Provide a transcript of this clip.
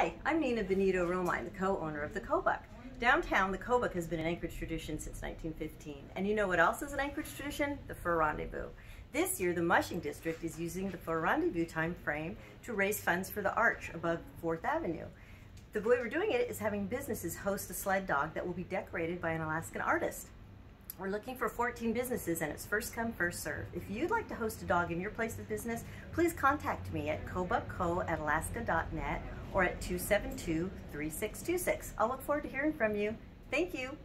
Hi, I'm Nina Benito Romine, the co-owner of the Kobuk. Downtown, the Kobuk has been an Anchorage tradition since 1915. And you know what else is an Anchorage tradition? The Fur Rendezvous. This year, the Mushing District is using the Fur Rendezvous time frame to raise funds for the arch above 4th Avenue. The way we're doing it is having businesses host a sled dog that will be decorated by an Alaskan artist. We're looking for 14 businesses and it's first come, first serve. If you'd like to host a dog in your place of business, please contact me at kobukco at alaska.net or at 272-3626. I'll look forward to hearing from you. Thank you.